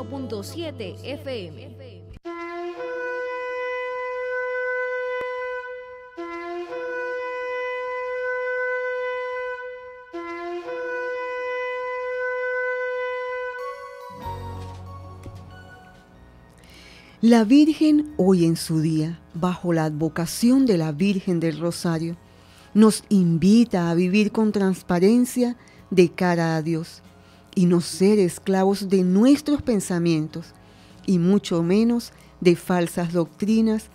91.7 FM. La Virgen hoy en su día, bajo la advocación de la Virgen del Rosario, nos invita a vivir con transparencia de cara a Dios y no ser esclavos de nuestros pensamientos y mucho menos de falsas doctrinas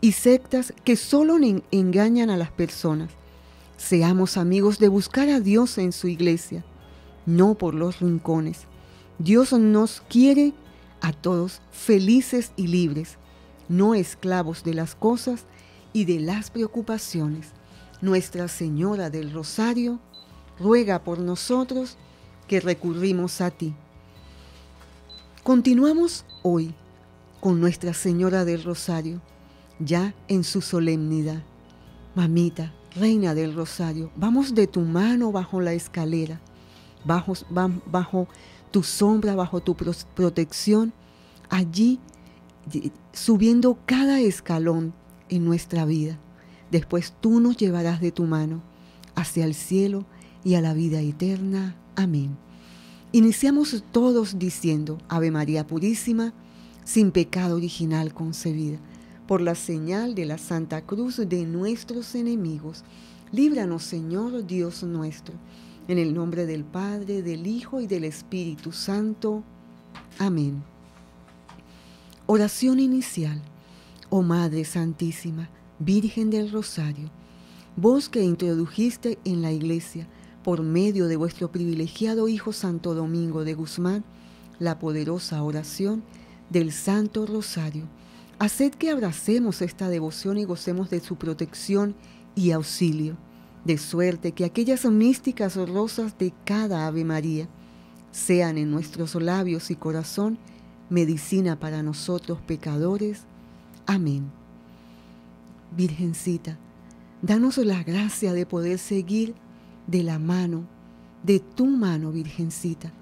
y sectas que solo engañan a las personas. Seamos amigos de buscar a Dios en su iglesia, no por los rincones. Dios nos quiere a todos felices y libres, no esclavos de las cosas y de las preocupaciones. Nuestra Señora del Rosario ruega por nosotros que recurrimos a ti. Continuamos hoy con Nuestra Señora del Rosario, ya en su solemnidad. Mamita, Reina del Rosario, vamos de tu mano bajo la escalera, bajo, tu sombra, bajo tu protección, allí subiendo cada escalón en nuestra vida. Después tú nos llevarás de tu mano hacia el cielo y a la vida eterna. Amén. Iniciamos todos diciendo, Ave María Purísima, sin pecado original concebida, por la señal de la Santa Cruz de nuestros enemigos. Líbranos, Señor Dios nuestro en el nombre del Padre, del Hijo y del Espíritu Santo. Amén. Oración inicial. Oh Madre Santísima, Virgen del Rosario, vos que introdujiste en la Iglesia, por medio de vuestro privilegiado Hijo Santo Domingo de Guzmán, la poderosa oración del Santo Rosario. Haced que abracemos esta devoción y gocemos de su protección y auxilio de suerte que aquellas místicas rosas de cada Ave María sean en nuestros labios y corazón medicina para nosotros pecadores. Amén. Virgencita, danos la gracia de poder seguir de la mano, de tu mano, Virgencita,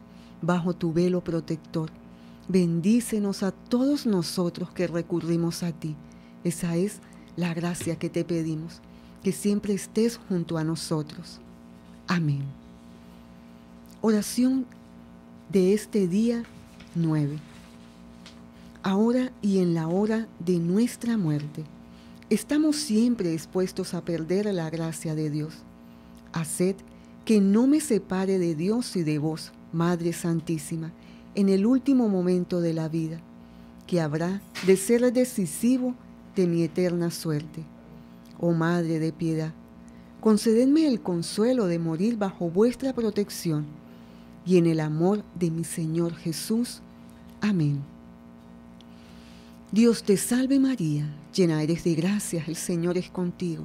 bajo tu velo protector. Bendícenos a todos nosotros que recurrimos a ti. Esa es la gracia que te pedimos que siempre estés junto a nosotros. Amén. Oración de este día 9. Ahora y en la hora de nuestra muerte, estamos siempre expuestos a perder la gracia de Dios. Haced que no me separe de Dios y de vos, Madre Santísima, en el último momento de la vida, que habrá de ser decisivo de mi eterna suerte oh Madre de piedad, concededme el consuelo de morir bajo vuestra protección y en el amor de mi Señor Jesús. Amén. Dios te salve María, llena eres de gracia, el Señor es contigo.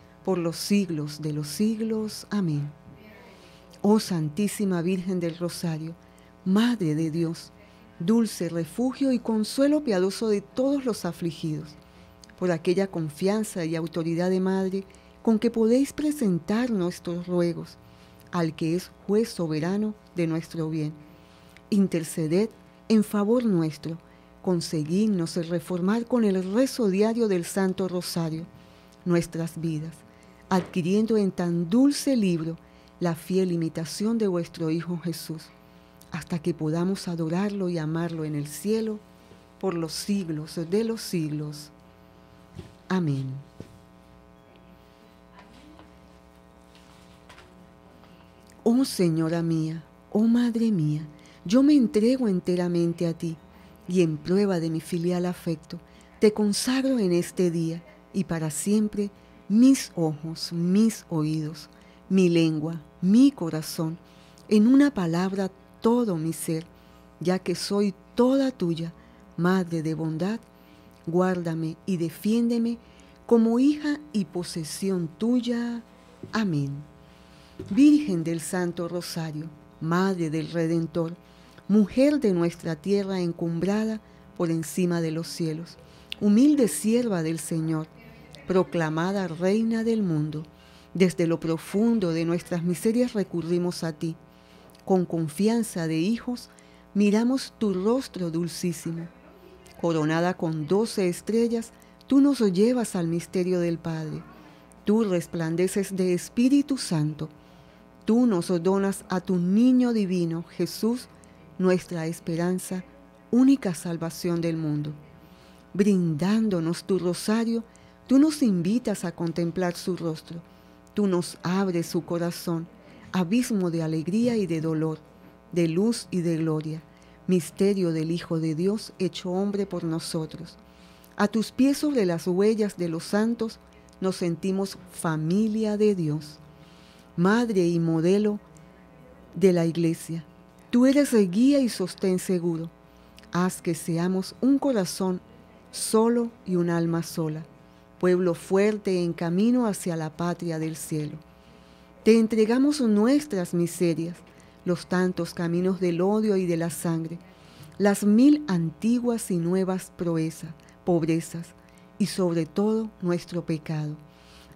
por los siglos de los siglos. Amén. Oh Santísima Virgen del Rosario, Madre de Dios, dulce refugio y consuelo piadoso de todos los afligidos, por aquella confianza y autoridad de Madre, con que podéis presentar nuestros ruegos al que es juez soberano de nuestro bien. Interceded en favor nuestro, conseguidnos el reformar con el rezo diario del Santo Rosario nuestras vidas, adquiriendo en tan dulce libro la fiel imitación de vuestro Hijo Jesús, hasta que podamos adorarlo y amarlo en el cielo. por los siglos de los siglos. Amén. Oh Señora mía, oh Madre mía, yo me entrego enteramente a ti y en prueba de mi filial afecto, te consagro en este día y para siempre mis ojos, mis oídos, mi lengua, mi corazón, en una palabra todo mi ser, ya que soy toda tuya Madre de bondad, guárdame y defiéndeme como hija y posesión tuya. Amén. Virgen del Santo Rosario, Madre del Redentor, mujer de nuestra tierra encumbrada por encima de los cielos, humilde sierva del Señor, proclamada Reina del mundo, desde lo profundo de nuestras miserias recurrimos a ti. Con confianza de hijos, miramos tu rostro dulcísimo coronada con doce estrellas, tú nos llevas al misterio del Padre. Tú resplandeces de Espíritu Santo. Tú nos donas a tu niño divino, Jesús, nuestra esperanza, única salvación del mundo. Brindándonos tu rosario, tú nos invitas a contemplar su rostro. Tú nos abres su corazón, abismo de alegría y de dolor, de luz y de gloria misterio del Hijo de Dios hecho hombre por nosotros. A tus pies sobre las huellas de los santos nos sentimos familia de Dios, madre y modelo de la iglesia. Tú eres el guía y sostén seguro. Haz que seamos un corazón solo y un alma sola, pueblo fuerte en camino hacia la patria del cielo. Te entregamos nuestras miserias los tantos caminos del odio y de la sangre, las mil antiguas y nuevas proezas, pobrezas y sobre todo nuestro pecado.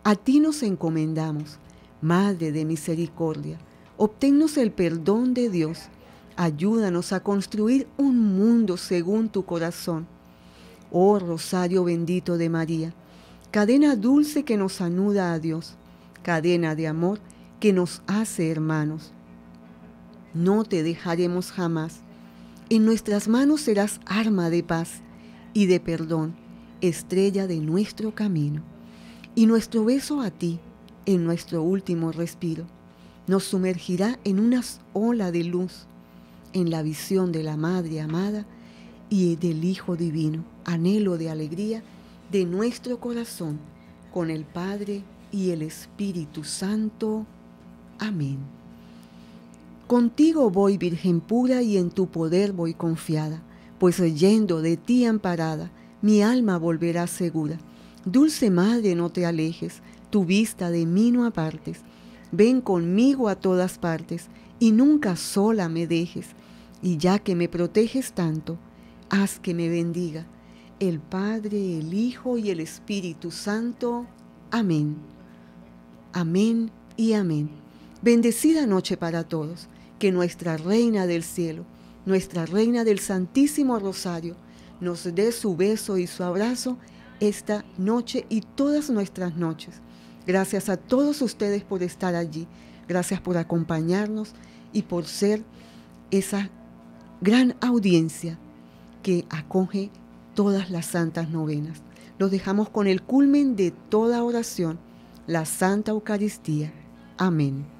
A ti nos encomendamos, Madre de Misericordia, obténnos el perdón de Dios, ayúdanos a construir un mundo según tu corazón. Oh Rosario bendito de María, cadena dulce que nos anuda a Dios, cadena de amor que nos hace hermanos no te dejaremos jamás. En nuestras manos serás arma de paz y de perdón, estrella de nuestro camino. Y nuestro beso a ti, en nuestro último respiro, nos sumergirá en una ola de luz, en la visión de la Madre amada y del Hijo divino, anhelo de alegría de nuestro corazón, con el Padre y el Espíritu Santo. Amén. Contigo voy, Virgen pura, y en tu poder voy confiada, pues yendo de ti amparada, mi alma volverá segura. Dulce Madre, no te alejes, tu vista de mí no apartes. Ven conmigo a todas partes, y nunca sola me dejes. Y ya que me proteges tanto, haz que me bendiga el Padre, el Hijo y el Espíritu Santo. Amén. Amén y amén. Bendecida noche para todos que nuestra Reina del Cielo, nuestra Reina del Santísimo Rosario, nos dé su beso y su abrazo esta noche y todas nuestras noches. Gracias a todos ustedes por estar allí. Gracias por acompañarnos y por ser esa gran audiencia que acoge todas las santas novenas. Los dejamos con el culmen de toda oración, la Santa Eucaristía. Amén.